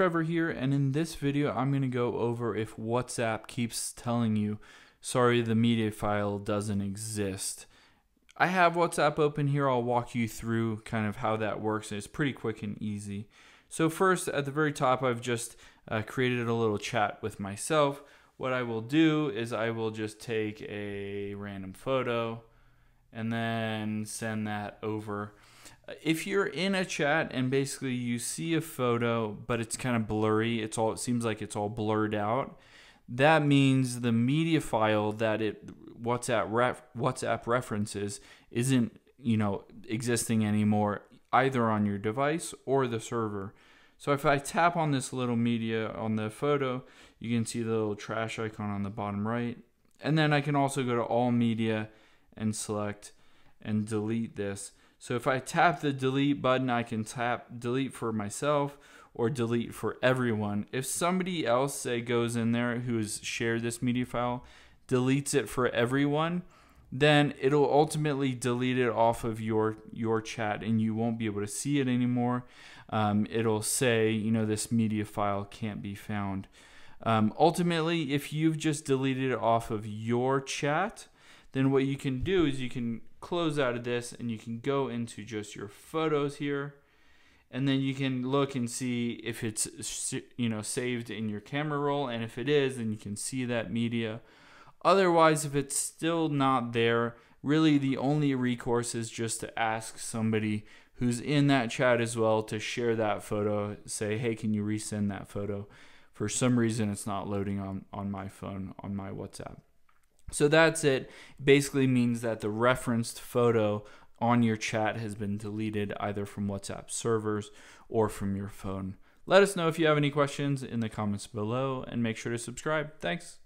Trevor here, and in this video, I'm going to go over if WhatsApp keeps telling you, sorry, the media file doesn't exist. I have WhatsApp open here. I'll walk you through kind of how that works, it's pretty quick and easy. So first, at the very top, I've just uh, created a little chat with myself. What I will do is I will just take a random photo and then send that over if you're in a chat and basically you see a photo but it's kind of blurry it's all it seems like it's all blurred out that means the media file that it whatsapp ref, whatsapp references isn't you know existing anymore either on your device or the server. So if i tap on this little media on the photo you can see the little trash icon on the bottom right. And then i can also go to all media and select and delete this so if I tap the delete button, I can tap delete for myself or delete for everyone. If somebody else, say, goes in there who has shared this media file, deletes it for everyone, then it'll ultimately delete it off of your your chat and you won't be able to see it anymore. Um, it'll say, you know, this media file can't be found. Um, ultimately, if you've just deleted it off of your chat, then what you can do is you can close out of this and you can go into just your photos here. And then you can look and see if it's you know saved in your camera roll. And if it is then you can see that media. Otherwise if it's still not there really the only recourse is just to ask somebody who's in that chat as well to share that photo. Say hey can you resend that photo? For some reason it's not loading on on my phone on my whatsapp so that's it. Basically means that the referenced photo on your chat has been deleted either from WhatsApp servers or from your phone. Let us know if you have any questions in the comments below and make sure to subscribe. Thanks.